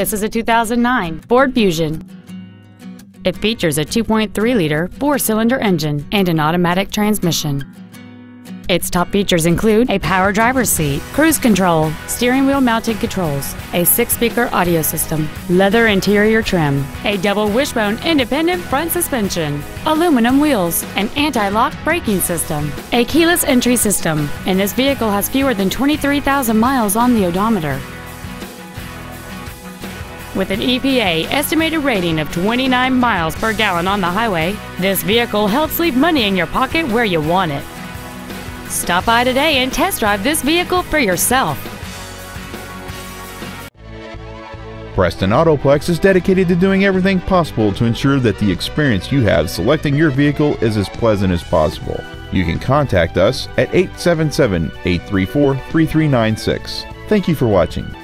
This is a 2009 Ford Fusion. It features a 2.3-liter four-cylinder engine and an automatic transmission. Its top features include a power driver's seat, cruise control, steering wheel mounted controls, a six-speaker audio system, leather interior trim, a double wishbone independent front suspension, aluminum wheels, an anti-lock braking system, a keyless entry system, and this vehicle has fewer than 23,000 miles on the odometer. With an EPA estimated rating of 29 miles per gallon on the highway, this vehicle helps leave money in your pocket where you want it. Stop by today and test drive this vehicle for yourself. Preston Autoplex is dedicated to doing everything possible to ensure that the experience you have selecting your vehicle is as pleasant as possible. You can contact us at 877 834 3396. Thank you for watching.